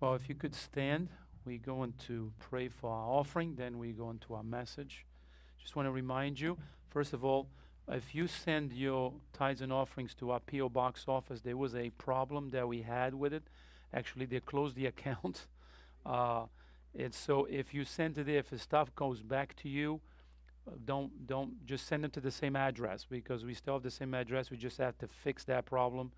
Well, if you could stand, we're going to pray for our offering, then we go into our message. Just want to remind you, first of all, if you send your tithes and offerings to our P.O. Box office, there was a problem that we had with it. Actually, they closed the account. Uh, and so if you send it there, if the stuff goes back to you, uh, don't don't just send it to the same address because we still have the same address. We just have to fix that problem,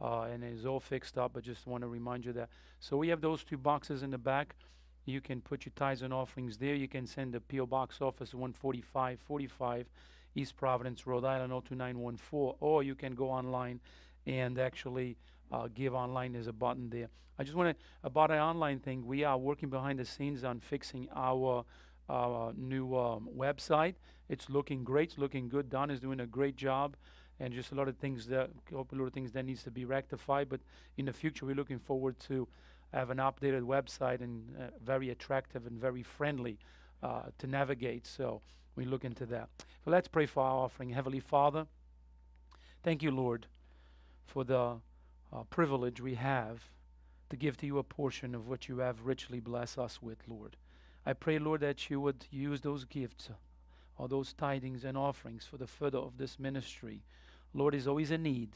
uh, and it's all fixed up. But just want to remind you that. So we have those two boxes in the back. You can put your tithes and offerings there. You can send the PO Box Office 14545 East Providence, Rhode Island 02914, or you can go online and actually uh, give online. There's a button there. I just want to about an online thing. We are working behind the scenes on fixing our uh, new um, website. It's looking great. It's looking good. Don is doing a great job, and just a lot of things that a couple of things that needs to be rectified. But in the future, we're looking forward to have an updated website and uh, very attractive and very friendly uh, to navigate. So we look into that. So let's pray for our offering. Heavenly Father, thank you, Lord, for the uh, privilege we have to give to you a portion of what you have richly blessed us with, Lord. I pray, Lord, that you would use those gifts, all those tidings and offerings for the further of this ministry. Lord, is always a need.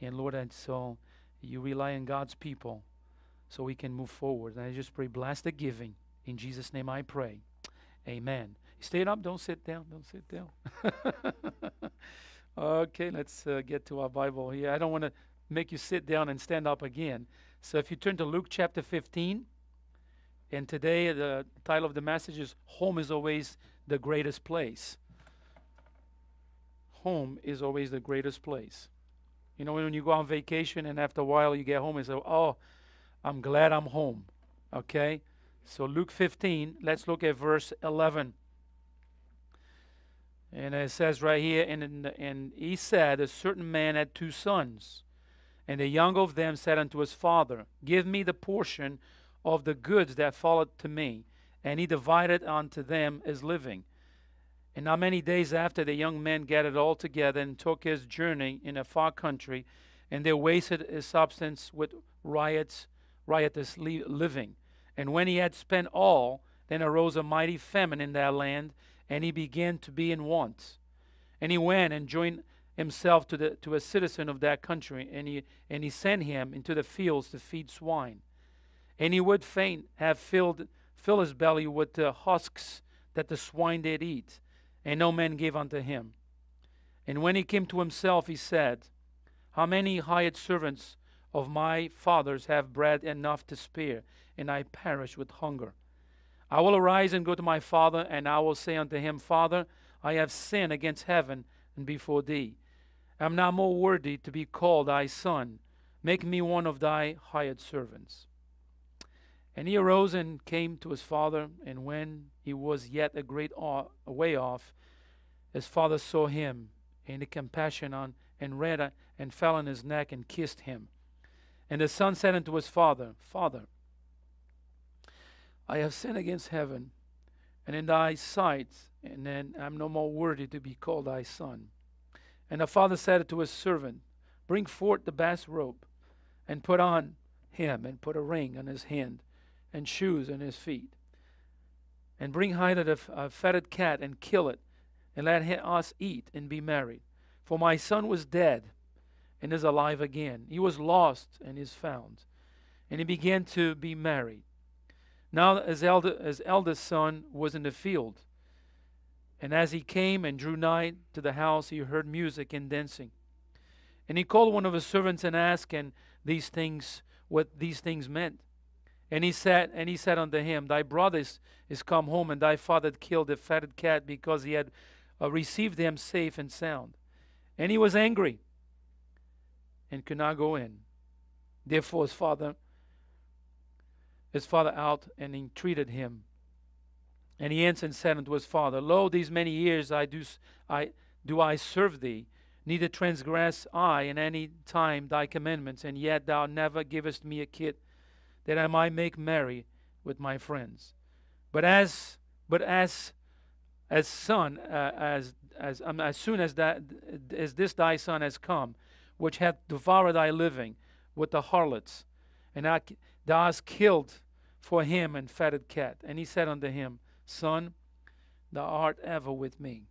And Lord, and so you rely on God's people so we can move forward. And I just pray, bless the giving. In Jesus' name I pray. Amen. Stay up, don't sit down, don't sit down. okay, let's uh, get to our Bible here. I don't want to make you sit down and stand up again. So if you turn to Luke chapter 15, and today the title of the message is Home is Always the Greatest Place. Home is always the greatest place. You know, when you go on vacation and after a while you get home and say, Oh, I'm glad I'm home. Okay? So, Luke 15, let's look at verse 11. And it says right here, and, and he said, A certain man had two sons. And the younger of them said unto his father, Give me the portion of the goods that falleth to me. And he divided unto them his living. And not many days after, the young man gathered all together and took his journey in a far country, and they wasted his substance with riots, riotous living. And when he had spent all, then arose a mighty famine in that land, and he began to be in want. And he went and joined himself to, the, to a citizen of that country, and he, and he sent him into the fields to feed swine. And he would fain have filled fill his belly with the husks that the swine did eat, and no man gave unto him. And when he came to himself, he said, How many hired servants of my fathers have bread enough to spare, and I perish with hunger? I will arise and go to my father, and I will say unto him, Father, I have sinned against heaven and before thee. I am now more worthy to be called thy son. Make me one of thy hired servants. And he arose and came to his father, and when he was yet a great way off, his father saw him, and had compassion on, and ran and fell on his neck and kissed him. And the son said unto his father, Father, I have sinned against heaven and in thy sight, and then I'm no more worthy to be called thy son. And the father said to his servant, Bring forth the best robe, and put on him, and put a ring on his hand, and shoes on his feet. And bring hither the a fatted cat, and kill it, and let us eat and be merry. For my son was dead, and is alive again. He was lost, and is found. And he began to be merry. Now his, elder, his eldest son was in the field. And as he came and drew nigh to the house, he heard music and dancing. And he called one of his servants and asked and these things what these things meant. And he said, and he said unto him, Thy brother is, is come home, and thy father killed a fatted cat because he had uh, received him safe and sound. And he was angry and could not go in. Therefore his father his father out and entreated him. And he answered and said unto his father, Lo, these many years I do I do I serve thee, neither transgress I in any time thy commandments, and yet thou never givest me a kid, that I might make merry with my friends. But as but as as son uh, as as um, as soon as that as this thy son has come, which hath devoured thy living with the harlots, and I thou hast killed for him and fatted cat. And he said unto him, Son, thou art ever with me.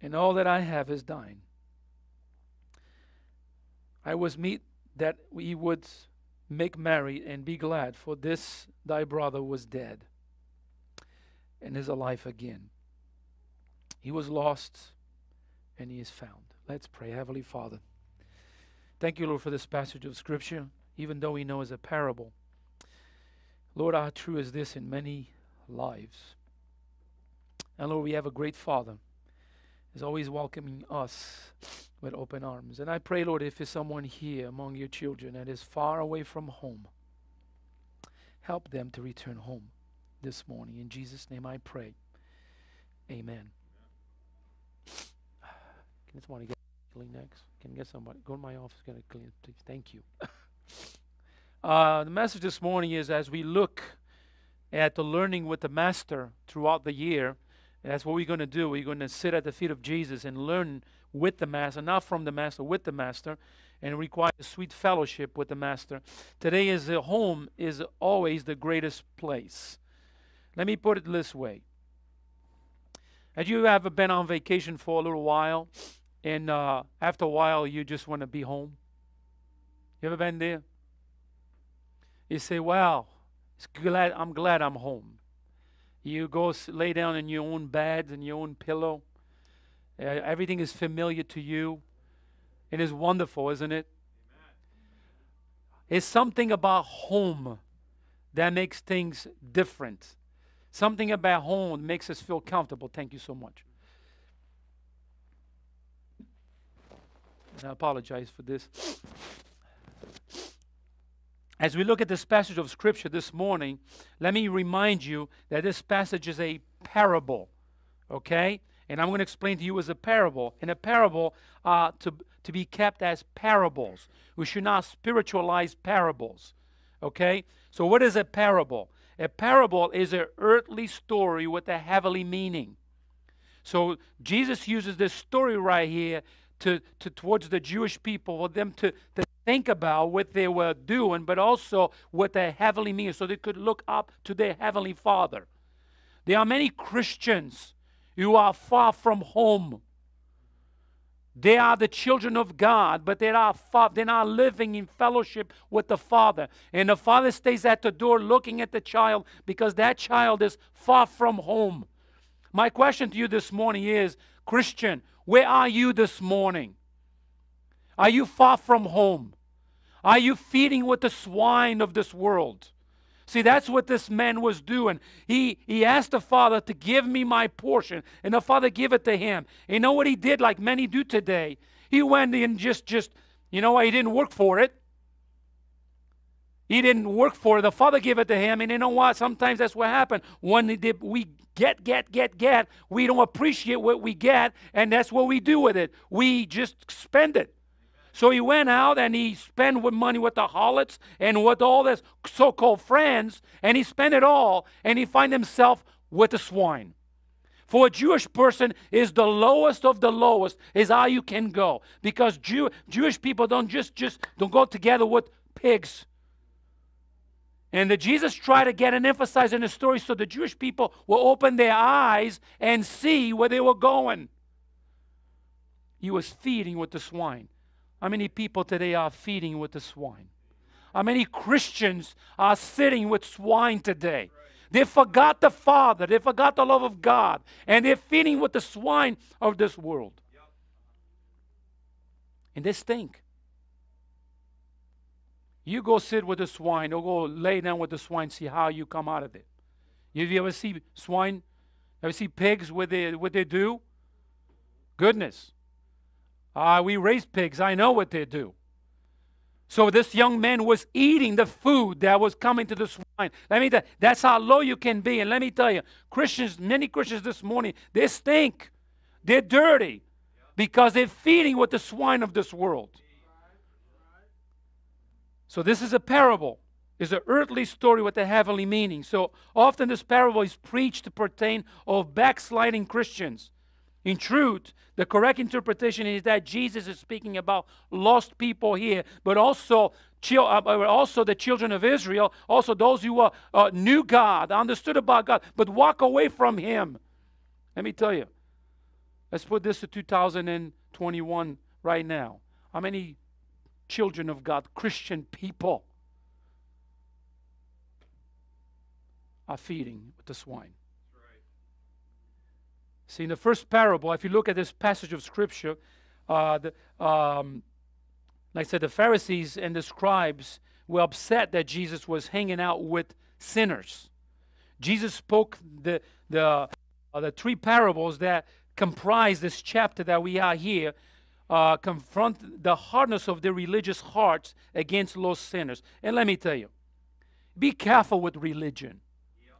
And all that I have is thine. I was meet that we would make merry and be glad, for this thy brother was dead and is alive again. He was lost and he is found. Let's pray. Heavenly Father, thank you, Lord, for this passage of Scripture, even though we know it's a parable. Lord, how true is this in many lives? And Lord, we have a great Father is always welcoming us with open arms. And I pray, Lord, if there's someone here among your children that is far away from home, help them to return home this morning. In Jesus' name I pray. Amen. Can someone get clean next? Can get somebody? Go to my office, get a clean, please. Thank you. uh, the message this morning is as we look at the learning with the Master throughout the year, that's what we're going to do. We're going to sit at the feet of Jesus and learn with the Master, not from the Master, with the Master, and require a sweet fellowship with the Master. Today is the home is always the greatest place. Let me put it this way. Have you ever been on vacation for a little while, and uh, after a while you just want to be home? You ever been there? You say, "Well, it's glad I'm glad I'm home." You go lay down in your own bed and your own pillow. Uh, everything is familiar to you. It is wonderful, isn't it? It's something about home that makes things different. Something about home makes us feel comfortable. Thank you so much. And I apologize for this. As we look at this passage of Scripture this morning, let me remind you that this passage is a parable, okay? And I'm going to explain to you as a parable. In a parable uh, to, to be kept as parables. We should not spiritualize parables, okay? So, what is a parable? A parable is an earthly story with a heavenly meaning. So, Jesus uses this story right here to, to towards the Jewish people for them to, to think about what they were doing, but also what their heavenly means, so they could look up to their heavenly Father. There are many Christians who are far from home. They are the children of God, but they are far, they're not living in fellowship with the Father. And the Father stays at the door looking at the child because that child is far from home. My question to you this morning is Christian, where are you this morning? Are you far from home? Are you feeding with the swine of this world? See, that's what this man was doing. He, he asked the father to give me my portion, and the father gave it to him. And you know what he did, like many do today? He went and just, just, you know, he didn't work for it. He didn't work for it. The father gave it to him, and you know what? Sometimes that's what happened. When we get, get, get, get, we don't appreciate what we get, and that's what we do with it. We just spend it. So he went out and he spent with money with the harlots and with all his so-called friends, and he spent it all, and he find himself with the swine. For a Jewish person is the lowest of the lowest is how you can go. Because Jew, Jewish people don't just, just don't go together with pigs. And that Jesus tried to get and emphasize in the story so the Jewish people will open their eyes and see where they were going. He was feeding with the swine. How many people today are feeding with the swine? How many Christians are sitting with swine today? They forgot the Father, they forgot the love of God, and they're feeding with the swine of this world. And they stink. You go sit with the swine or go lay down with the swine, see how you come out of it. Have you ever see swine? Ever see pigs what they what they do? Goodness. Uh, we raise pigs. I know what they do. So this young man was eating the food that was coming to the swine. Let me tell you, that's how low you can be. And let me tell you, Christians, many Christians this morning, they stink. They're dirty because they're feeding with the swine of this world. So this is a parable. It's an earthly story with a heavenly meaning. So often this parable is preached to pertain of backsliding Christians In truth, the correct interpretation is that Jesus is speaking about lost people here, but also, uh, also the children of Israel, also those who uh, knew God, understood about God, but walk away from Him. Let me tell you. Let's put this to 2021 right now. How many children of God, Christian people, are feeding with the swine. See, in the first parable, if you look at this passage of Scripture, uh, the, um, like I said, the Pharisees and the scribes were upset that Jesus was hanging out with sinners. Jesus spoke the, the, uh, the three parables that comprise this chapter that we are here uh, confront the hardness of their religious hearts against lost sinners. And let me tell you, be careful with religion.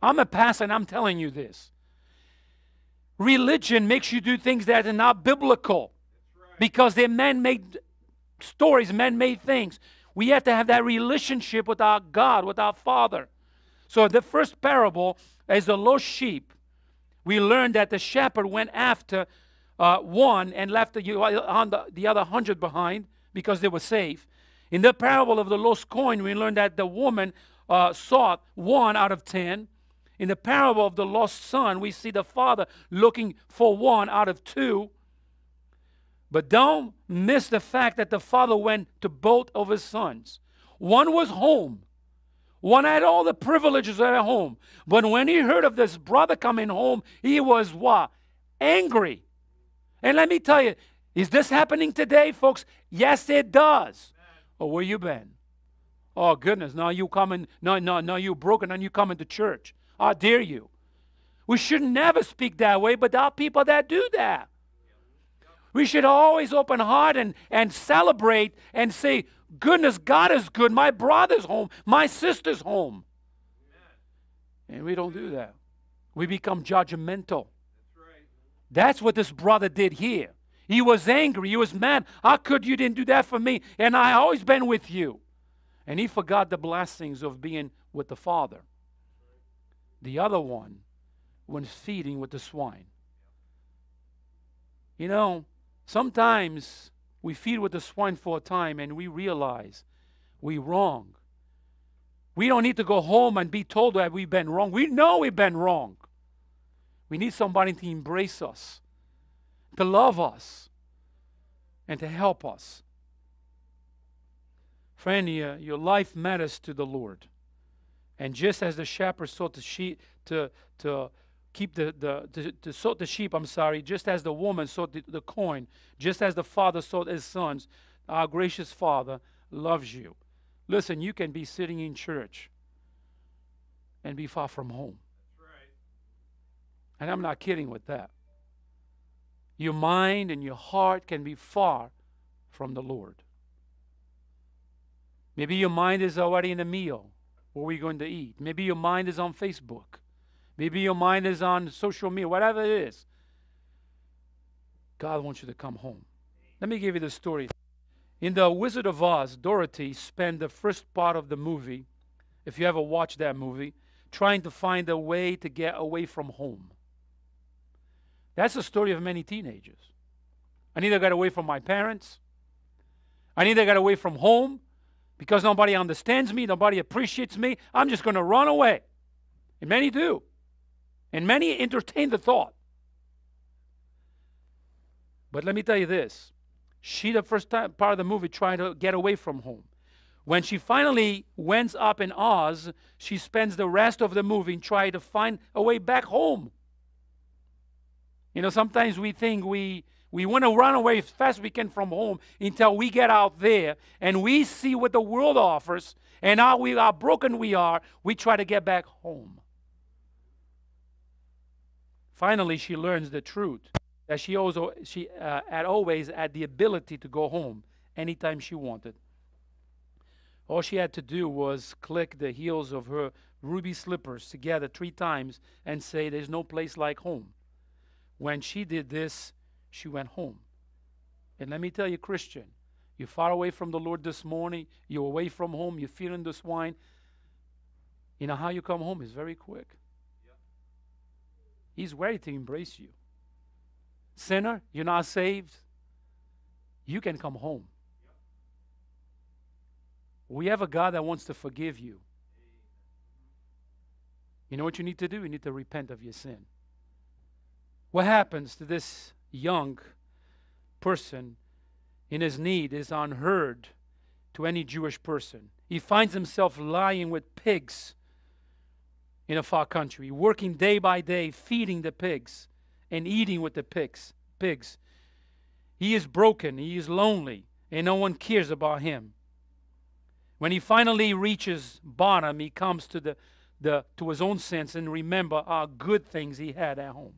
I'm a pastor and I'm telling you this. Religion makes you do things that are not biblical because they're man made stories, man made things. We have to have that relationship with our God, with our Father. So, the first parable is the lost sheep. We learned that the shepherd went after uh, one and left the, the other hundred behind because they were safe. In the parable of the lost coin, we learned that the woman uh, sought one out of ten in the parable of the lost son, we see the father looking for one out of two. But don't miss the fact that the father went to both of his sons. One was home. One had all the privileges at home. But when he heard of this brother coming home, he was what? Angry. And let me tell you, is this happening today, folks? Yes, it does. Oh, where you been? Oh goodness, now you coming, no, no, no, you broken and you coming to church. How dare you? We should never speak that way, but there are people that do that. We should always open heart and, and celebrate and say, goodness, God is good. My brother's home. My sister's home. And we don't do that. We become judgmental. That's what this brother did here. He was angry. He was mad. How could you didn't do that for me? And I always been with you. And he forgot the blessings of being with the Father. The other one when feeding with the swine. You know, sometimes we feed with the swine for a time and we realize we wrong. We don't need to go home and be told that we've been wrong. We know we've been wrong. We need somebody to embrace us, to love us, and to help us. Friend, your life matters to the Lord. And just as the shepherd sought the sheep to, to keep the, the to, to sought the sheep, I'm sorry, just as the woman sought the, the coin, just as the father sought his sons, our gracious Father loves you. Listen, you can be sitting in church and be far from home. And I'm not kidding with that. Your mind and your heart can be far from the Lord. Maybe your mind is already in a meal what are we going to eat? Maybe your mind is on Facebook. Maybe your mind is on social media, whatever it is. God wants you to come home. Let me give you the story. In The Wizard of Oz, Dorothy spent the first part of the movie, if you ever watched that movie, trying to find a way to get away from home. That's the story of many teenagers. I either got away from my parents, I either got away from home, because nobody understands me, nobody appreciates me, I'm just going to run away. And many do. And many entertain the thought. But let me tell you this she, the first time, part of the movie, tried to get away from home. When she finally wends up in Oz, she spends the rest of the movie trying to find a way back home. You know, sometimes we think we we want to run away as fast as we can from home until we get out there and we see what the world offers and how, we, how broken we are. We try to get back home. Finally, she learns the truth that she, also, she uh, had always had the ability to go home anytime she wanted. All she had to do was click the heels of her ruby slippers together three times and say, There's no place like home. When she did this, she went home. And let me tell you, Christian, you're far away from the Lord this morning, you're away from home, you're feeling this wine. You know how you come home is very quick. He's ready to embrace you. sinner, you're not saved, you can come home. We have a God that wants to forgive you. You know what you need to do? You need to repent of your sin. What happens to this young person in his need is unheard to any Jewish person. He finds himself lying with pigs in a far country, working day by day, feeding the pigs and eating with the pigs. Pigs. He is broken, he is lonely, and no one cares about him. When he finally reaches bottom, he comes to the, the to his own sense and remember how good things he had at home.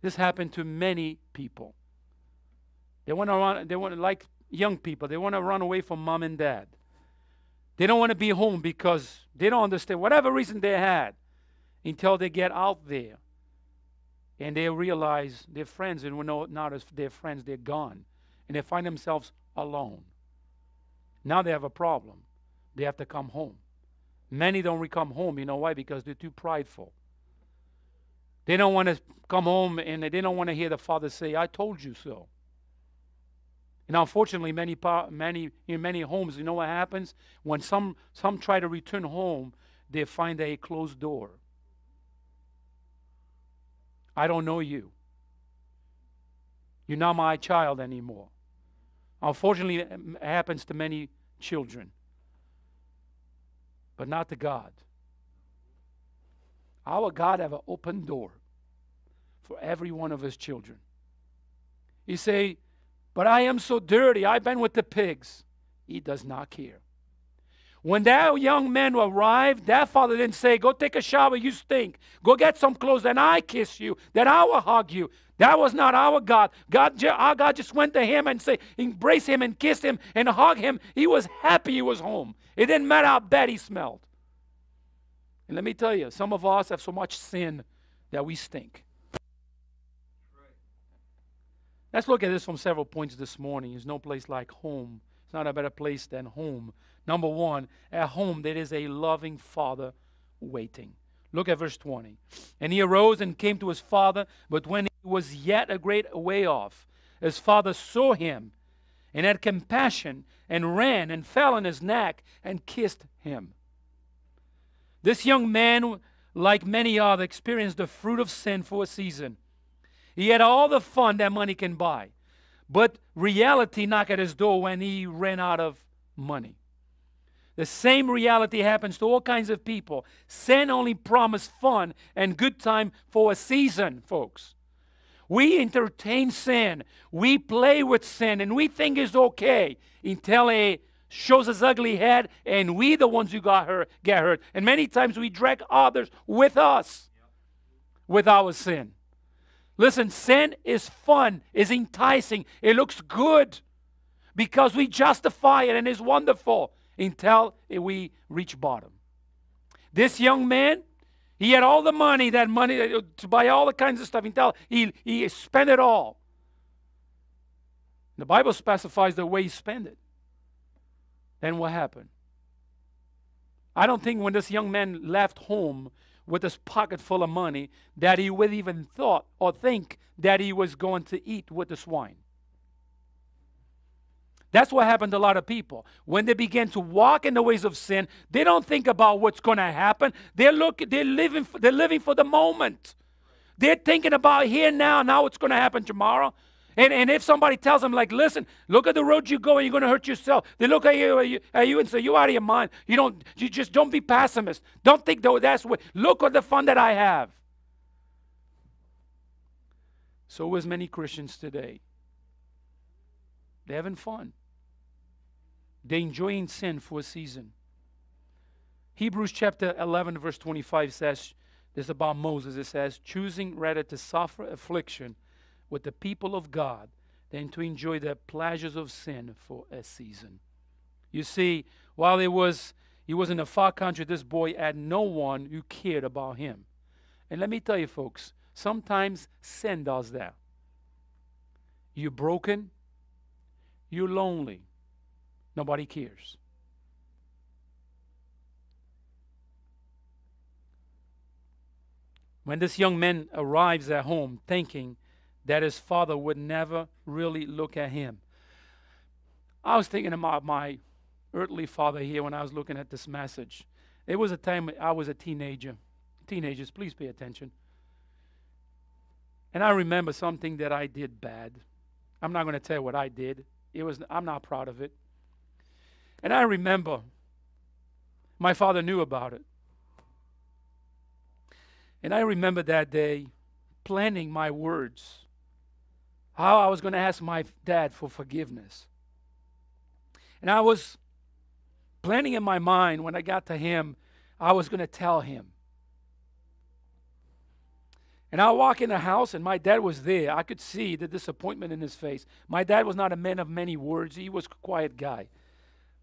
This happened to many people. They want to run, they want to, like young people, they want to run away from mom and dad. They don't want to be home because they don't understand whatever reason they had until they get out there and they realize their friends and no, not as their friends, they're gone. And they find themselves alone. Now they have a problem. They have to come home. Many don't come home. You know why? Because they're too prideful. They don't want to come home and they don't want to hear the father say, I told you so. And unfortunately, many, many, in many homes, you know what happens? When some, some try to return home, they find a closed door. I don't know you. You're not my child anymore. Unfortunately, it happens to many children, but not to God. Our God have an open door for every one of his children. You say, but I am so dirty. I've been with the pigs. He does not care. When that young man arrived, that father didn't say, Go take a shower, you stink. Go get some clothes, then I kiss you, then I will hug you. That was not our God. God our God just went to him and say, embrace him and kiss him and hug him. He was happy he was home. It didn't matter how bad he smelled. And let me tell you, some of us have so much sin that we stink. Let's look at this from several points this morning. There's no place like home. It's not a better place than home. Number one, at home there is a loving father waiting. Look at verse 20. And he arose and came to his father, but when he was yet a great way off, his father saw him and had compassion and ran and fell on his neck and kissed him. This young man, like many others, experienced the fruit of sin for a season. He had all the fun that money can buy. But reality knocked at his door when he ran out of money. The same reality happens to all kinds of people. Sin only promised fun and good time for a season, folks. We entertain sin, we play with sin, and we think it's okay until it shows his ugly head, and we the ones who got hurt, get hurt. And many times we drag others with us with our sin. Listen, sin is fun, is enticing, it looks good because we justify it and it's wonderful until we reach bottom. This young man, he had all the money, that money to buy all the kinds of stuff until he, he spent it all. The Bible specifies the way he spent it. Then what happened? I don't think when this young man left home, with his pocket full of money that he would even thought or think that he was going to eat with the swine. That's what happened to a lot of people. When they begin to walk in the ways of sin, they don't think about what's going to happen. They're look, they're living, they're living for the moment. They're thinking about here now, now what's going to happen tomorrow. And, and if somebody tells them, like, listen, look at the road you go and you're going to hurt yourself, they look at you, at you, at you and say, you're out of your mind. You don't, you just don't be pessimist. Don't think though that's what, look at the fun that I have. So is many Christians today. They're having fun. They're enjoying sin for a season. Hebrews chapter 11, verse 25 says, this about Moses. It says, choosing rather to suffer affliction with the people of God than to enjoy the pleasures of sin for a season. You see, while he was he was in a far country, this boy had no one who cared about him. And let me tell you, folks, sometimes sin does that. You're broken, you're lonely, nobody cares. When this young man arrives at home thinking that his father would never really look at him. I was thinking about my earthly father here when I was looking at this message. It was a time I was a teenager. Teenagers, please pay attention. And I remember something that I did bad. I'm not going to tell what I did. It was I'm not proud of it. And I remember my father knew about it. And I remember that day planning my words, how I was going to ask my dad for forgiveness. And I was planning in my mind when I got to him, I was going to tell him. And I walk in the house, and my dad was there. I could see the disappointment in his face. My dad was not a man of many words, he was a quiet guy.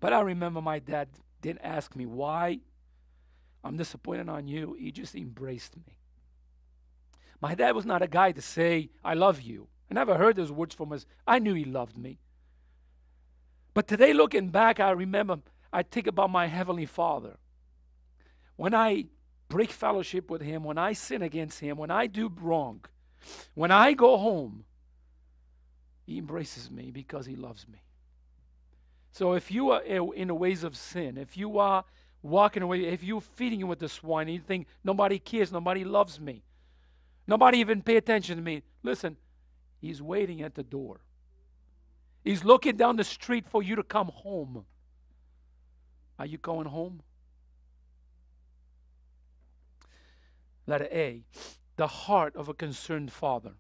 But I remember my dad didn't ask me why I'm disappointed on you. He just embraced me. My dad was not a guy to say, I love you. I never heard those words from us. I knew he loved me. But today, looking back, I remember, I think about my Heavenly Father. When I break fellowship with Him, when I sin against Him, when I do wrong, when I go home, He embraces me because He loves me. So if you are in the ways of sin, if you are walking away, if you're feeding with the swine, and you think nobody cares, nobody loves me, nobody even pay attention to me, listen, He's waiting at the door. He's looking down the street for you to come home. Are you going home? Letter A, the heart of a concerned father.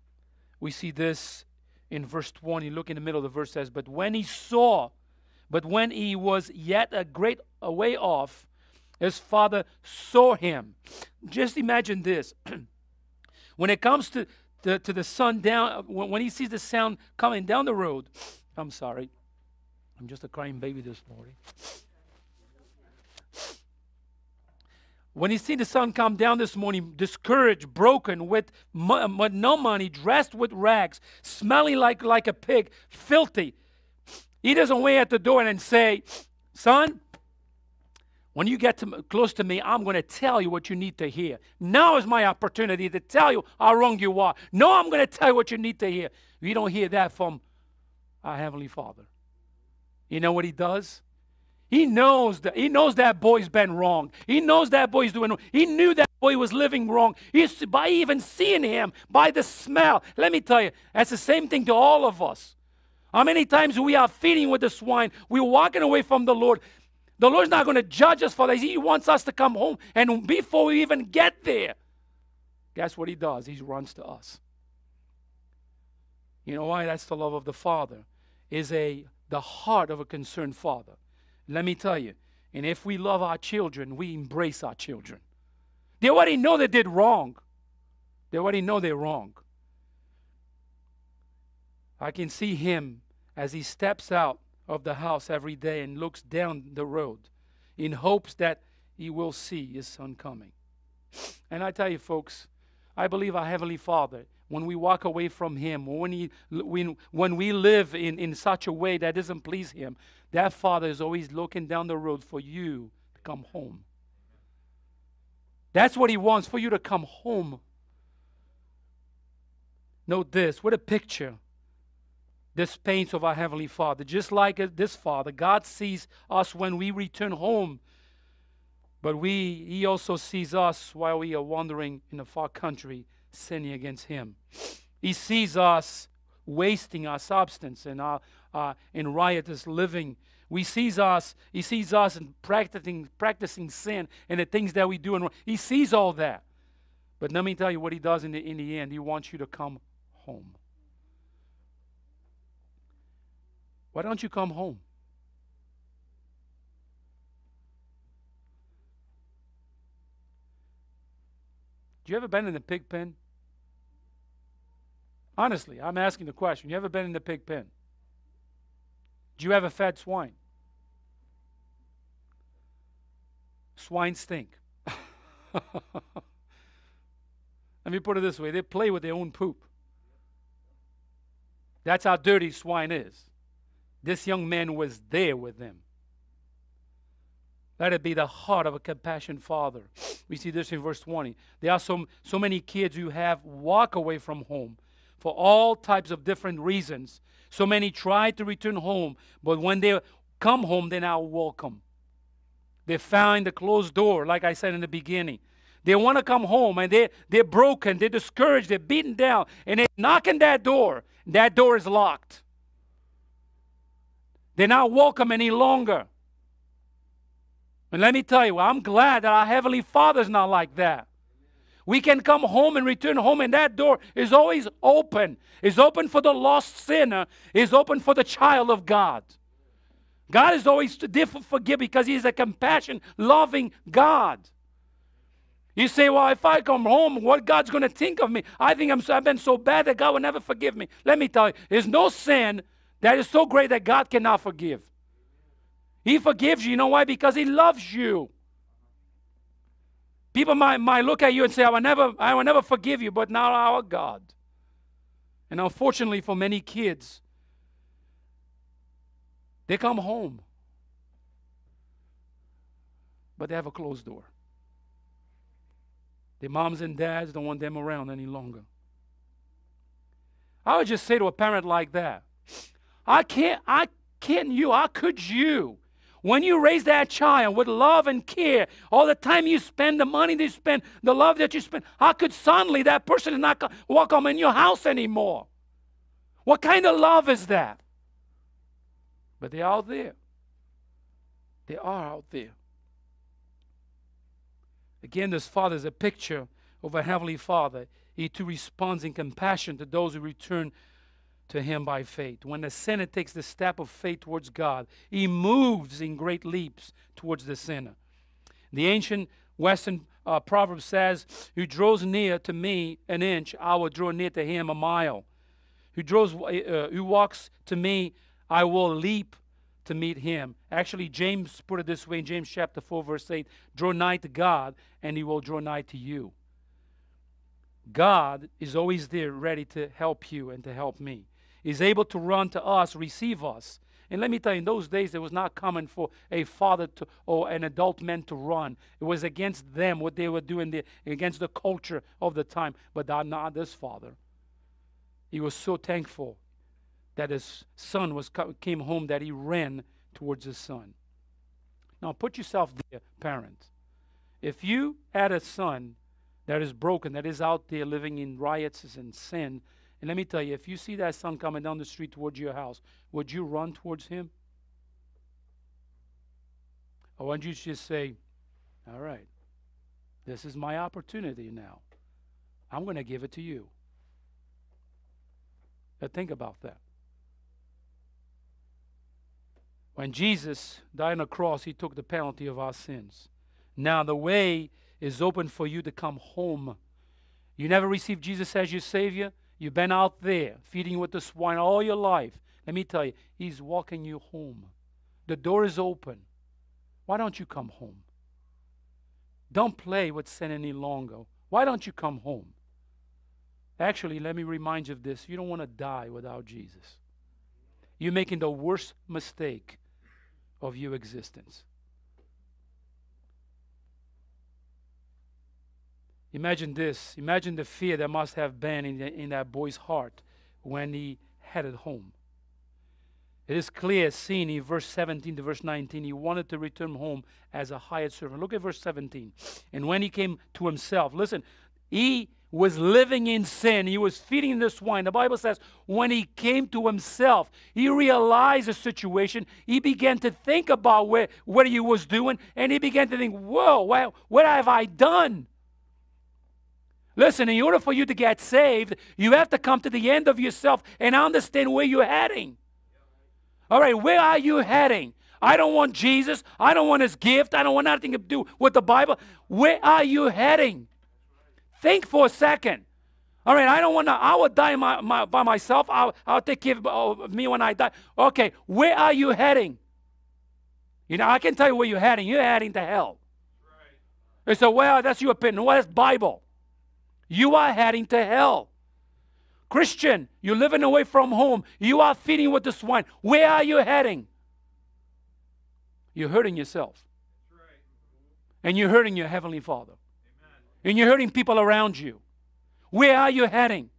We see this in verse 20. Look in the middle of the verse says, But when he saw, but when he was yet a great a way off, his father saw him. Just imagine this. when it comes to, to the sun down, uh, when, when he sees the sound coming down the road, I'm sorry. I'm just a crying baby this morning. When he seen the son come down this morning, discouraged, broken, with, mo- uh, with no money, dressed with rags, smelling like, like a pig, filthy, he doesn't wait at the door and say, Son, when you get to, close to me, I'm going to tell you what you need to hear. Now is my opportunity to tell you how wrong you are. No, I'm going to tell you what you need to hear. You don't hear that from our Heavenly Father. You know what He does? He knows that he knows that boy's been wrong. He knows that boy's doing wrong. He knew that boy was living wrong. He's by even seeing him, by the smell. Let me tell you, that's the same thing to all of us. How many times we are feeding with the swine? We're walking away from the Lord. The Lord's not going to judge us for that. He wants us to come home. And before we even get there, guess what he does? He runs to us. You know why? That's the love of the Father. Is a the heart of a concerned father. Let me tell you, and if we love our children, we embrace our children. They already know they did wrong. They already know they're wrong. I can see him as he steps out of the house every day and looks down the road in hopes that he will see his son coming. And I tell you, folks, I believe our Heavenly Father, when we walk away from Him, when, he, when, when we live in, in such a way that doesn't please Him, that Father is always looking down the road for you to come home. That's what He wants, for you to come home. Note this what a picture this paints of our Heavenly Father. Just like this Father, God sees us when we return home. But we, He also sees us while we are wandering in a far country sinning against Him. He sees us wasting our substance and our uh, in riotous living. We sees us, he sees us in practicing, practicing sin and the things that we do. And he sees all that. But let me tell you what he does in the, in the end. He wants you to come home. Why don't you come home? Do you ever been in the pig pen? Honestly, I'm asking the question. You ever been in the pig pen? Do you ever fed swine? Swine stink. Let me put it this way they play with their own poop. That's how dirty swine is. This young man was there with them. Let it be the heart of a compassionate father. We see this in verse 20. There are so, so many kids who have walk away from home for all types of different reasons. So many try to return home, but when they come home, they're not welcome. They find the closed door, like I said in the beginning. They want to come home and they, they're broken, they're discouraged, they're beaten down, and they knock on that door. That door is locked. They're not welcome any longer. And let me tell you, I'm glad that our Heavenly Father's not like that. We can come home and return home, and that door is always open. Is open for the lost sinner, is open for the child of God. God is always to forgive because He's a compassion, loving God. You say, Well, if I come home, what God's going to think of me? I think I'm so, I've been so bad that God will never forgive me. Let me tell you, there's no sin that is so great that God cannot forgive. He forgives you. You know why? Because He loves you. People might, might look at you and say, I will, never, I will never forgive you, but not our God. And unfortunately, for many kids, they come home, but they have a closed door. Their moms and dads don't want them around any longer. I would just say to a parent like that, I can't, I can't you, how could you when you raise that child with love and care, all the time you spend, the money that you spend, the love that you spend, how could suddenly that person not welcome in your house anymore? What kind of love is that? But they're out there. They are out there. Again, this Father is a picture of a Heavenly Father. He too responds in compassion to those who return to him by faith. When the sinner takes the step of faith towards God, he moves in great leaps towards the sinner. The ancient Western uh, proverb says, Who draws near to me an inch, I will draw near to him a mile. Who, draws, uh, uh, who walks to me, I will leap to meet him. Actually, James put it this way in James chapter 4, verse 8 Draw nigh to God, and he will draw nigh to you. God is always there ready to help you and to help me is able to run to us, receive us. And let me tell you, in those days, it was not common for a father to, or an adult man to run. It was against them, what they were doing, the, against the culture of the time. But not this father. He was so thankful that his son was came home that he ran towards his son. Now, put yourself there, parents. If you had a son that is broken, that is out there living in riots and sin, and let me tell you, if you see that son coming down the street towards your house, would you run towards him? Or would you just say, All right, this is my opportunity now. I'm going to give it to you. Now think about that. When Jesus died on the cross, he took the penalty of our sins. Now the way is open for you to come home. You never received Jesus as your Savior? You've been out there feeding with the swine all your life. Let me tell you, He's walking you home. The door is open. Why don't you come home? Don't play with sin any longer. Why don't you come home? Actually, let me remind you of this. You don't want to die without Jesus. You're making the worst mistake of your existence. Imagine this. Imagine the fear that must have been in, the, in that boy's heart when he headed home. It is clear, seen in verse 17 to verse 19, he wanted to return home as a hired servant. Look at verse 17. And when he came to himself, listen, he was living in sin. He was feeding the swine. The Bible says when he came to himself, he realized the situation. He began to think about where, what he was doing, and he began to think, whoa, what, what have I done? Listen, in order for you to get saved, you have to come to the end of yourself and understand where you're heading. All right, where are you heading? I don't want Jesus. I don't want his gift. I don't want nothing to do with the Bible. Where are you heading? Think for a second. All right, I don't want to, I will die my, my, by myself. I'll, I'll take care of me when I die. Okay, where are you heading? You know, I can tell you where you're heading. You're heading to hell. Right. They say, well, that's your opinion. Well, that's Bible. You are heading to hell. Christian, you're living away from home. You are feeding with the swine. Where are you heading? You're hurting yourself. And you're hurting your Heavenly Father. And you're hurting people around you. Where are you heading?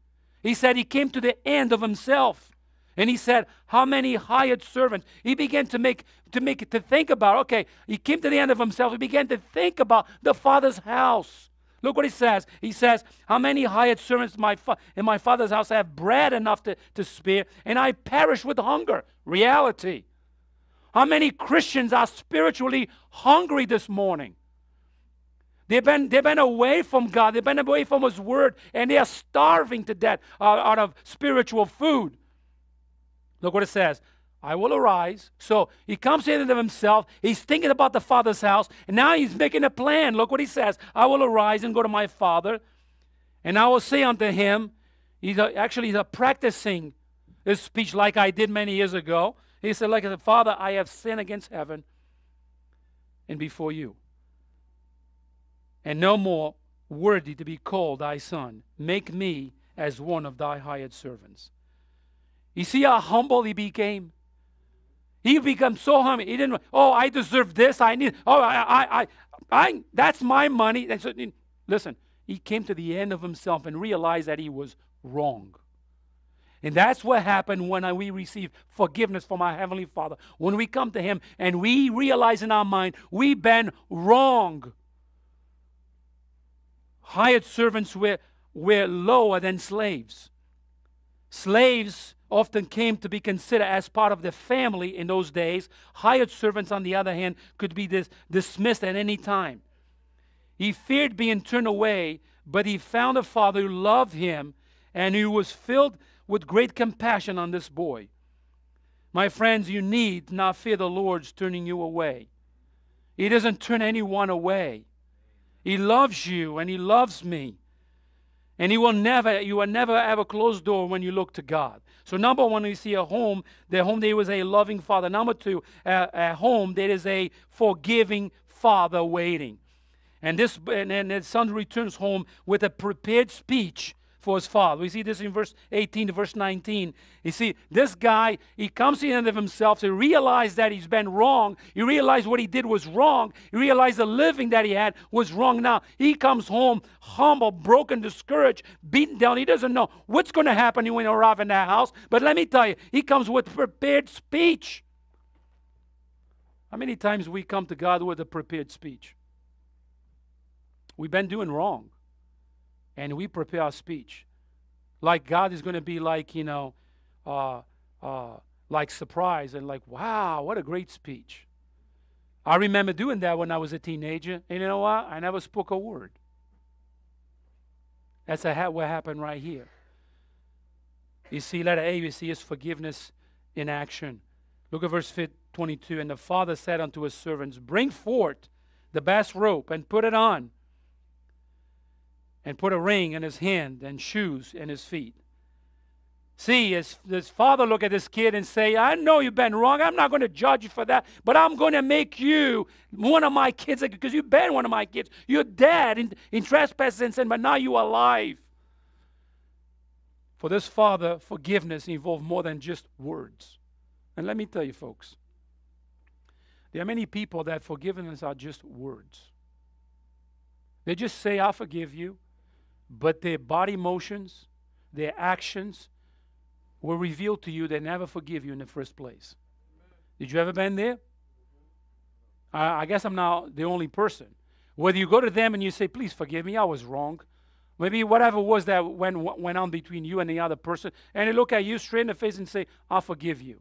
He said he came to the end of himself. And he said, How many hired servants? He began to make to make to think about, okay, he came to the end of himself. He began to think about the father's house. Look what he says. He says, How many hired servants my fa- in my father's house have bread enough to, to spare, and I perish with hunger? Reality. How many Christians are spiritually hungry this morning? They've been, they've been away from God, they've been away from His Word, and they are starving to death uh, out of spiritual food. Look what it says. I will arise. So he comes in of himself. He's thinking about the father's house. And now he's making a plan. Look what he says. I will arise and go to my father. And I will say unto him, he's a, actually he's practicing this speech like I did many years ago. He said, like said, Father, I have sinned against heaven and before you. And no more worthy to be called thy son. Make me as one of thy hired servants. You see how humble he became? He became so humble. He didn't, oh, I deserve this. I need, oh, I, I, I, I that's my money. And so, listen, he came to the end of himself and realized that he was wrong. And that's what happened when we receive forgiveness from our Heavenly Father. When we come to Him and we realize in our mind we've been wrong. Hired servants were, were lower than slaves. Slaves often came to be considered as part of the family in those days. Hired servants, on the other hand, could be dis- dismissed at any time. He feared being turned away, but he found a father who loved him and who was filled with great compassion on this boy. My friends, you need not fear the Lord's turning you away. He doesn't turn anyone away. He loves you and he loves me. And he will never, you will never have a closed door when you look to God. So number one, we see a home. The home there was a loving father. Number two, a, a home there is a forgiving father waiting. And this, and, and the son returns home with a prepared speech for his father. We see this in verse 18 to verse 19. You see, this guy, he comes to the end of himself to realize that he's been wrong. He realized what he did was wrong. He realized the living that he had was wrong now. He comes home humble, broken, discouraged, beaten down. He doesn't know what's going to happen when he arrives in that house. But let me tell you, he comes with prepared speech. How many times we come to God with a prepared speech? We've been doing wrong and we prepare our speech. Like God is going to be like, you know, uh, uh, like surprised and like, wow, what a great speech. I remember doing that when I was a teenager. And you know what? I never spoke a word. That's a, what happened right here. You see, letter A, you see his forgiveness in action. Look at verse 22. And the father said unto his servants, Bring forth the best rope and put it on and put a ring in his hand and shoes in his feet. See, his, his father look at this kid and say, I know you've been wrong. I'm not going to judge you for that, but I'm going to make you one of my kids because you've been one of my kids. You're dead in, in trespass and sin, but now you're alive. For this father, forgiveness involved more than just words. And let me tell you, folks, there are many people that forgiveness are just words. They just say, I forgive you but their body motions, their actions were revealed to you they never forgive you in the first place. Did you ever been there? I, I guess I'm now the only person. Whether you go to them and you say, please forgive me, I was wrong. Maybe whatever was that went, went on between you and the other person, and they look at you straight in the face and say, I'll forgive you.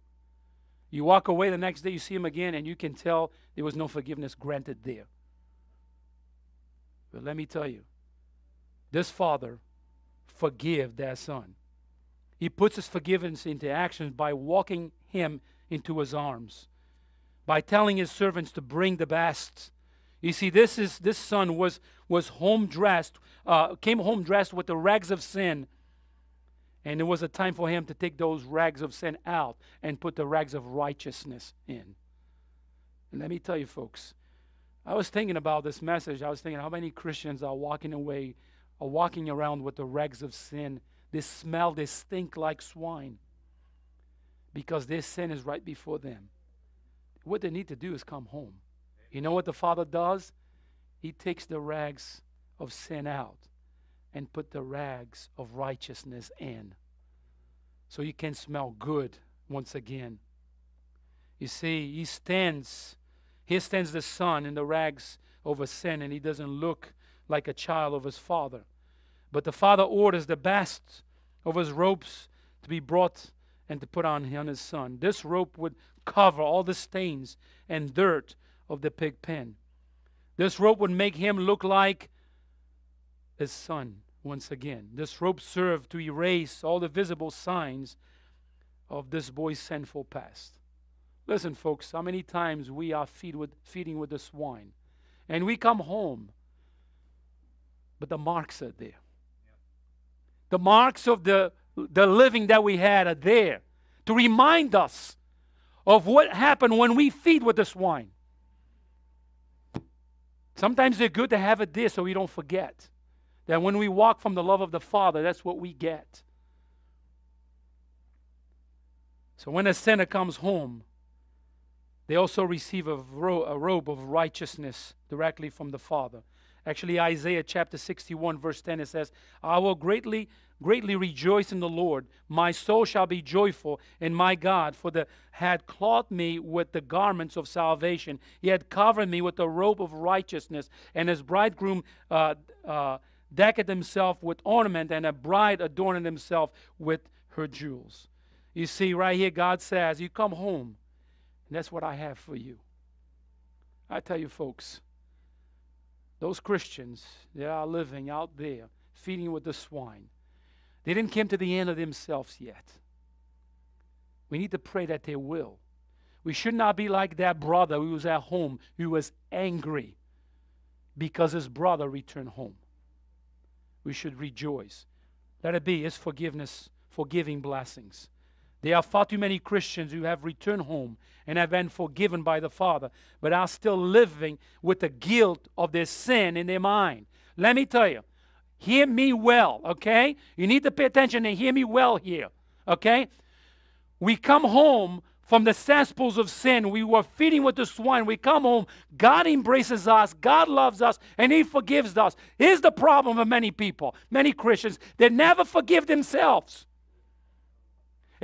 You walk away the next day, you see him again, and you can tell there was no forgiveness granted there. But let me tell you, this father forgive that son. He puts his forgiveness into action by walking him into his arms, by telling his servants to bring the best. You see, this is this son was was home dressed, uh, came home dressed with the rags of sin, and it was a time for him to take those rags of sin out and put the rags of righteousness in. And let me tell you, folks, I was thinking about this message. I was thinking how many Christians are walking away are walking around with the rags of sin. They smell, they stink like swine because their sin is right before them. What they need to do is come home. You know what the Father does? He takes the rags of sin out and put the rags of righteousness in so you can smell good once again. You see, he stands, here stands the son in the rags of sin, and he doesn't look like a child of his father. But the father orders the best of his ropes to be brought and to put on his son. This rope would cover all the stains and dirt of the pig pen. This rope would make him look like his son once again. This rope served to erase all the visible signs of this boy's sinful past. Listen, folks, how many times we are feed with, feeding with the swine and we come home, but the marks are there. The marks of the, the living that we had are there to remind us of what happened when we feed with the swine. Sometimes they're good to have it there so we don't forget that when we walk from the love of the Father, that's what we get. So when a sinner comes home, they also receive a, ro- a robe of righteousness directly from the Father. Actually, Isaiah chapter 61, verse 10, it says, I will greatly, greatly rejoice in the Lord. My soul shall be joyful in my God, for the had clothed me with the garments of salvation. He had covered me with the robe of righteousness, and his bridegroom uh, uh, decked himself with ornament, and a bride adorned himself with her jewels. You see, right here, God says, You come home, and that's what I have for you. I tell you, folks, those Christians that are living out there feeding with the swine, they didn't come to the end of themselves yet. We need to pray that they will. We should not be like that brother who was at home who was angry because his brother returned home. We should rejoice. Let it be his forgiveness, forgiving blessings. There are far too many Christians who have returned home and have been forgiven by the Father, but are still living with the guilt of their sin in their mind. Let me tell you, hear me well, okay? You need to pay attention and hear me well here, okay? We come home from the cesspools of sin. We were feeding with the swine. We come home. God embraces us. God loves us, and He forgives us. Here's the problem of many people, many Christians. They never forgive themselves.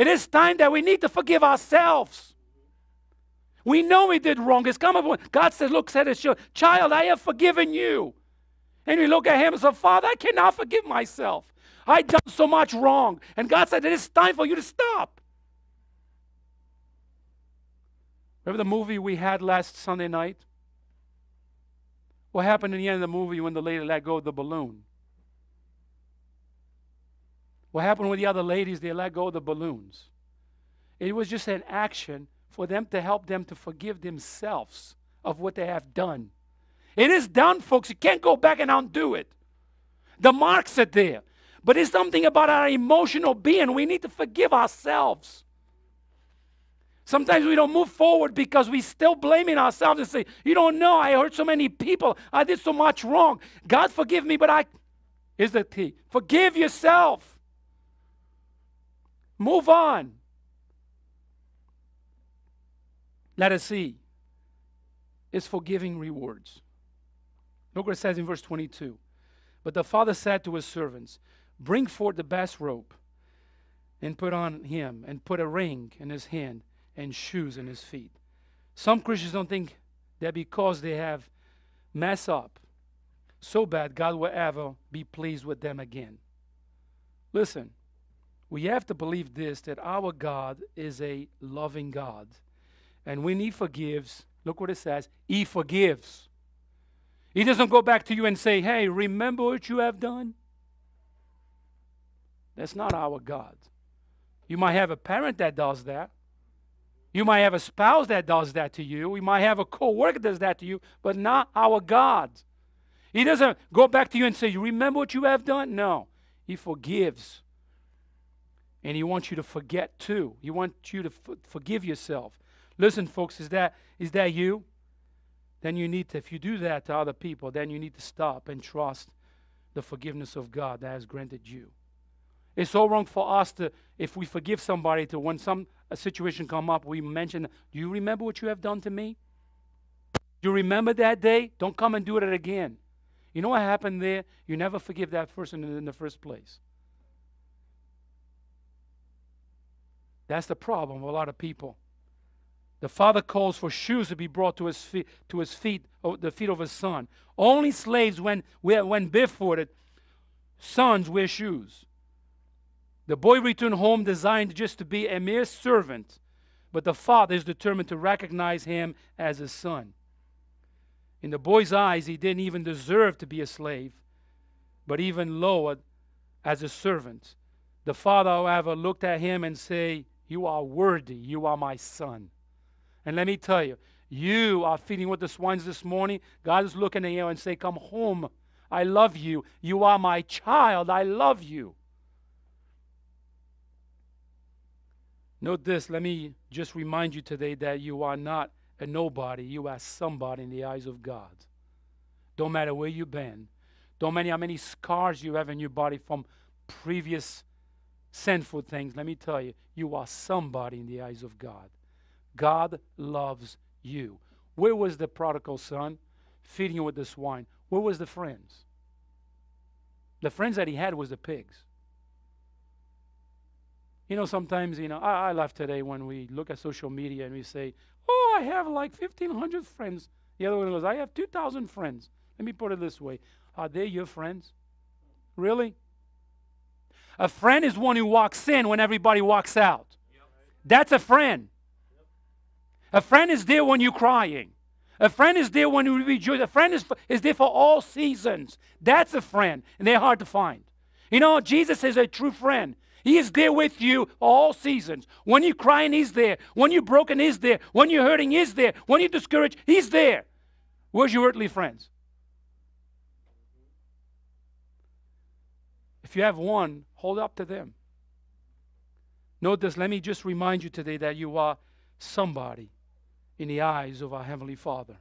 It is time that we need to forgive ourselves. We know we did wrong. It's come upon God says, Look, said his child, I have forgiven you. And we look at him and say, Father, I cannot forgive myself. I've done so much wrong. And God said, It is time for you to stop. Remember the movie we had last Sunday night? What happened in the end of the movie when the lady let go of the balloon? What happened with the other ladies? They let go of the balloons. It was just an action for them to help them to forgive themselves of what they have done. It is done, folks. You can't go back and undo it. The marks are there. But it's something about our emotional being. We need to forgive ourselves. Sometimes we don't move forward because we're still blaming ourselves and say, You don't know, I hurt so many people. I did so much wrong. God forgive me, but I. Is the key. Forgive yourself. Move on. Let us see. Is forgiving rewards. Look what it says in verse 22. But the father said to his servants, Bring forth the best robe and put on him, and put a ring in his hand and shoes in his feet. Some Christians don't think that because they have messed up so bad, God will ever be pleased with them again. Listen, we have to believe this that our God is a loving God. And when He forgives, look what it says He forgives. He doesn't go back to you and say, Hey, remember what you have done? That's not our God. You might have a parent that does that. You might have a spouse that does that to you. We might have a co-worker that does that to you, but not our God. He doesn't go back to you and say, You remember what you have done? No. He forgives. And he wants you to forget too. He wants you to f- forgive yourself. Listen, folks, is that is that you? Then you need to, if you do that to other people, then you need to stop and trust the forgiveness of God that has granted you. It's so wrong for us to, if we forgive somebody, to when some a situation come up, we mention, do you remember what you have done to me? Do you remember that day? Don't come and do it again. You know what happened there? You never forgive that person in the first place. That's the problem with a lot of people. The father calls for shoes to be brought to his feet, to his feet, the feet of his son. Only slaves, when when barefooted, sons wear shoes. The boy returned home designed just to be a mere servant, but the father is determined to recognize him as his son. In the boy's eyes, he didn't even deserve to be a slave, but even lower as a servant. The father, however, looked at him and said, You are worthy, you are my son. And let me tell you, you are feeding with the swines this morning. God is looking at you and say, Come home. I love you. You are my child. I love you. Note this. Let me just remind you today that you are not a nobody. You are somebody in the eyes of God. Don't matter where you've been. Don't matter how many scars you have in your body from previous sinful things. Let me tell you, you are somebody in the eyes of God. God loves you. Where was the prodigal son? Feeding with the swine. Where was the friends? The friends that he had was the pigs. You know, sometimes, you know, I, I laugh today when we look at social media and we say, oh, I have like 1,500 friends. The other one goes, I have 2,000 friends. Let me put it this way Are they your friends? Really? A friend is one who walks in when everybody walks out. That's a friend. A friend is there when you're crying. A friend is there when you rejoice. A friend is, is there for all seasons. That's a friend, and they're hard to find. You know, Jesus is a true friend. He is there with you all seasons. When you're crying, He's there. When you're broken, He's there. When you're hurting, He's there. When you're discouraged, He's there. Where's your earthly friends? If you have one, hold up to them. This. Let me just remind you today that you are somebody in the eyes of our Heavenly Father.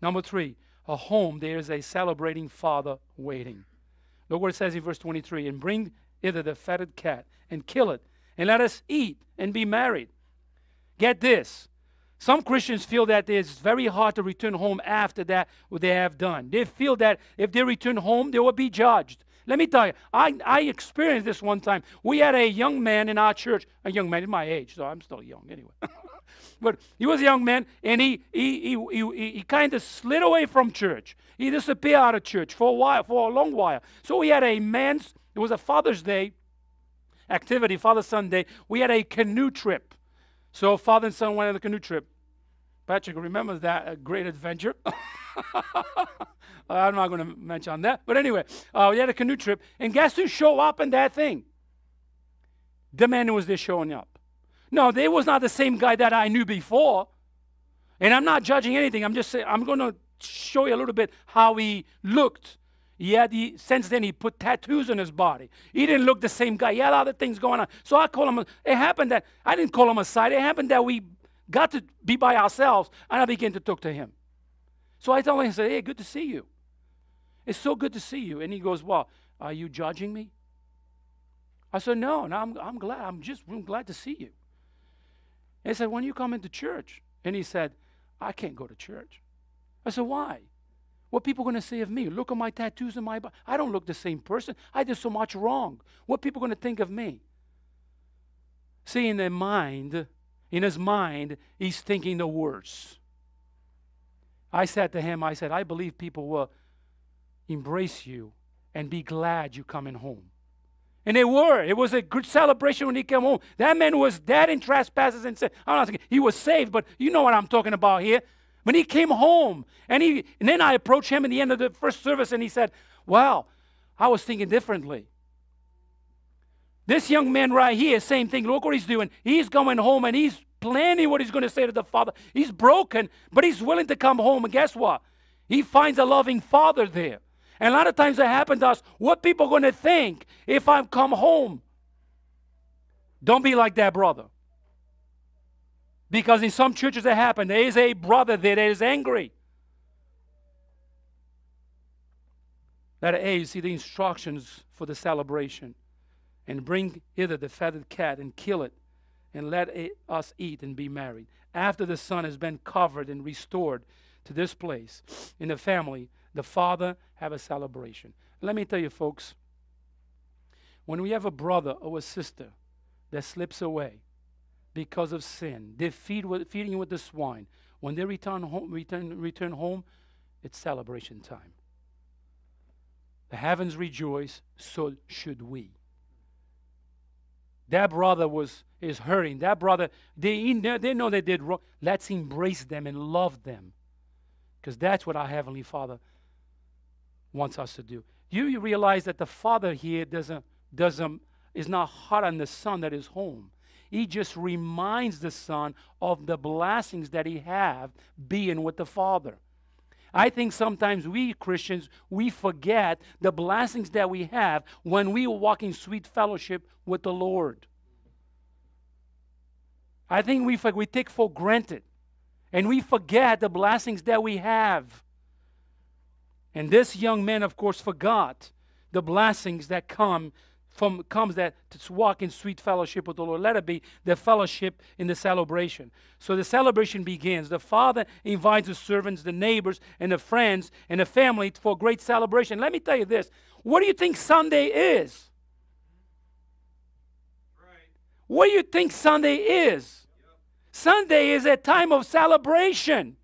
Number three, a home, there is a celebrating father waiting. Look what it says in verse 23 and bring hither the fatted cat and kill it, and let us eat and be married. Get this. Some Christians feel that it's very hard to return home after that what they have done. They feel that if they return home, they will be judged. Let me tell you, I, I experienced this one time. We had a young man in our church, a young man in my age, so I'm still young anyway. but he was a young man, and he, he, he, he, he kind of slid away from church. He disappeared out of church for a while, for a long while. So we had a man's, it was a Father's Day activity, Father's Sunday. We had a canoe trip. So father and son went on a canoe trip. Patrick remembers that great adventure. I'm not going to mention that. But anyway, uh, we had a canoe trip. And guess who showed up in that thing? The man who was there showing up. No, they was not the same guy that I knew before. And I'm not judging anything. I'm just saying, I'm going to show you a little bit how he looked. He had the, since then he put tattoos on his body. He didn't look the same guy. He had other things going on. So I call him. It happened that I didn't call him aside. It happened that we got to be by ourselves, and I began to talk to him. So I told him, I said, "Hey, good to see you. It's so good to see you." And he goes, "Well, are you judging me?" I said, "No, no. I'm, I'm glad. I'm just I'm glad to see you." And he said, When you come into church? And he said, I can't go to church. I said, Why? What people going to say of me? Look at my tattoos and my body. I don't look the same person. I did so much wrong. What people going to think of me? See, in their mind, in his mind, he's thinking the worst. I said to him, I said, I believe people will embrace you and be glad you're coming home. And they were. It was a good celebration when he came home. That man was dead in trespasses and said, I'm not saying he was saved, but you know what I'm talking about here. When he came home, and he and then I approached him at the end of the first service, and he said, Wow, I was thinking differently. This young man right here, same thing. Look what he's doing. He's going home and he's planning what he's going to say to the father. He's broken, but he's willing to come home. And guess what? He finds a loving father there. And a lot of times it happens to us. What people going to think if I come home? Don't be like that brother. Because in some churches it happens. There is a brother there that is angry. Letter A, you see the instructions for the celebration. And bring hither the feathered cat and kill it, and let it, us eat and be married. After the son has been covered and restored to this place in the family, the father have a celebration. Let me tell you, folks, when we have a brother or a sister that slips away because of sin, they feed with, feeding with the swine. When they return home, return, return home, it's celebration time. The heavens rejoice, so should we. That brother was is hurting. That brother, they, they know they did wrong. Let's embrace them and love them. Because that's what our Heavenly Father wants us to do. You, you realize that the Father here doesn't, doesn't, is not hard on the Son that is home. He just reminds the Son of the blessings that he have being with the Father. I think sometimes we Christians, we forget the blessings that we have when we walk in sweet fellowship with the Lord. I think we, we take for granted and we forget the blessings that we have. And this young man, of course, forgot the blessings that come from comes that to walk in sweet fellowship with the Lord. Let it be the fellowship in the celebration. So the celebration begins. The father invites the servants, the neighbors, and the friends and the family for a great celebration. Let me tell you this. What do you think Sunday is? Right. What do you think Sunday is? Yep. Sunday is a time of celebration.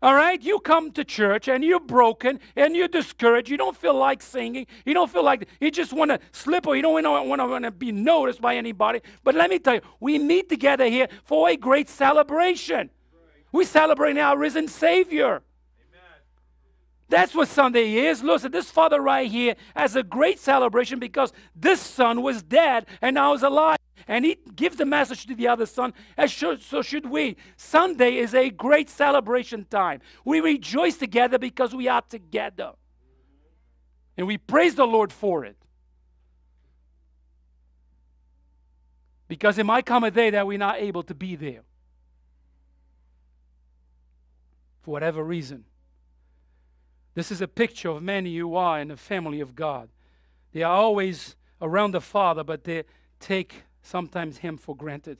All right? You come to church and you're broken and you're discouraged. You don't feel like singing. You don't feel like, you just want to slip or you don't want want to be noticed by anybody. But let me tell you, we meet together here for a great celebration. We celebrate our risen Savior. That's what Sunday is. Listen, this father right here has a great celebration because this son was dead and now is alive. And he gives the message to the other son, as should, so should we. Sunday is a great celebration time. We rejoice together because we are together. And we praise the Lord for it. Because it might come a day that we're not able to be there. For whatever reason. This is a picture of many who are in the family of God. They are always around the Father, but they take sometimes Him for granted.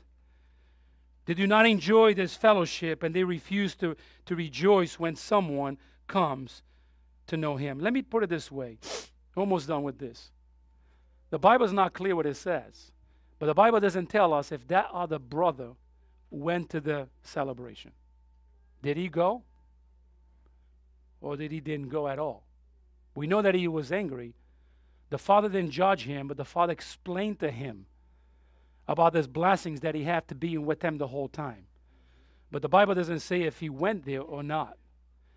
They do not enjoy this fellowship and they refuse to, to rejoice when someone comes to know Him. Let me put it this way almost done with this. The Bible is not clear what it says, but the Bible doesn't tell us if that other brother went to the celebration. Did he go? or did he didn't go at all. We know that he was angry. The father didn't judge him, but the father explained to him about his blessings that he had to be with them the whole time. But the Bible doesn't say if he went there or not.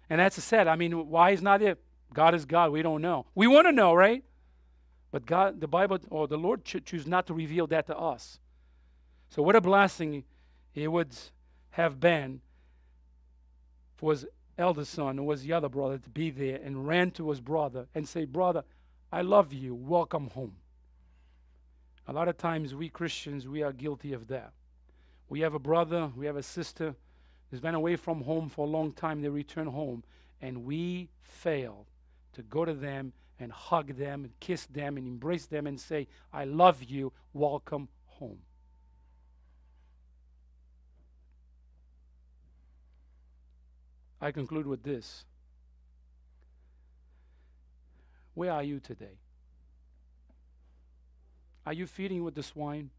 And that's said. I mean, why he's not there? God is God. We don't know. We want to know, right? But God, the Bible, or the Lord cho- choose not to reveal that to us. So what a blessing it would have been for his eldest son, who was the other brother, to be there and ran to his brother and say, Brother, I love you. Welcome home. A lot of times, we Christians, we are guilty of that. We have a brother, we have a sister who's been away from home for a long time. They return home, and we fail to go to them and hug them and kiss them and embrace them and say, I love you. Welcome home. I conclude with this. Where are you today? Are you feeding with the swine?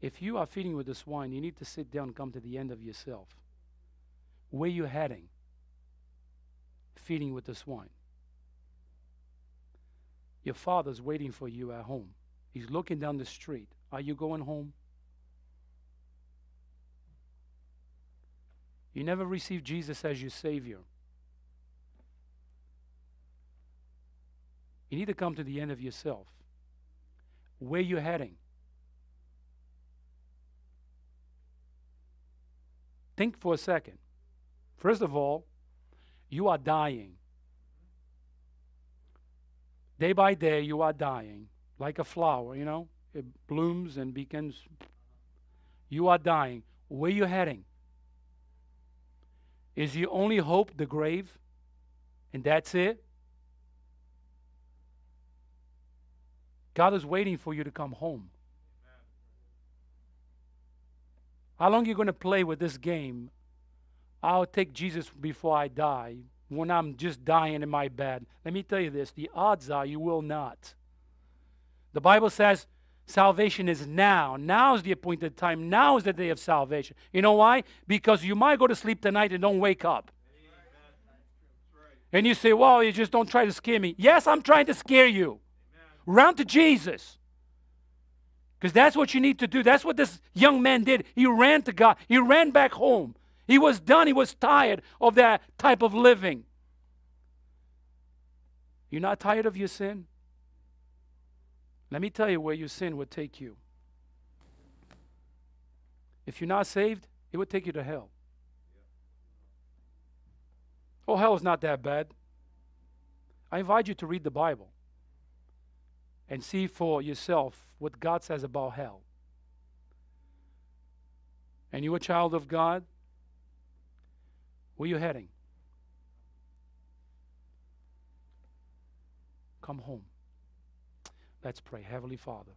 If you are feeding with the swine, you need to sit down and come to the end of yourself. Where you heading? Feeding with the swine. Your father's waiting for you at home. He's looking down the street. Are you going home? You never received Jesus as your Savior. You need to come to the end of yourself. Where you're heading? Think for a second. First of all, you are dying. Day by day, you are dying like a flower, you know? It blooms and begins. You are dying. Where are you heading? Is your only hope the grave? And that's it? God is waiting for you to come home. How long are you going to play with this game I'll take Jesus before I die, when I'm just dying in my bed. Let me tell you this the odds are you will not. The Bible says salvation is now. Now is the appointed time. Now is the day of salvation. You know why? Because you might go to sleep tonight and don't wake up. And you say, well, you just don't try to scare me. Yes, I'm trying to scare you. Run to Jesus. Because that's what you need to do. That's what this young man did. He ran to God, he ran back home. He was done. He was tired of that type of living. You're not tired of your sin? Let me tell you where your sin would take you. If you're not saved, it would take you to hell. Oh, hell is not that bad. I invite you to read the Bible and see for yourself what God says about hell. And you a child of God? Where you heading? Come home. Let's pray. Heavenly Father.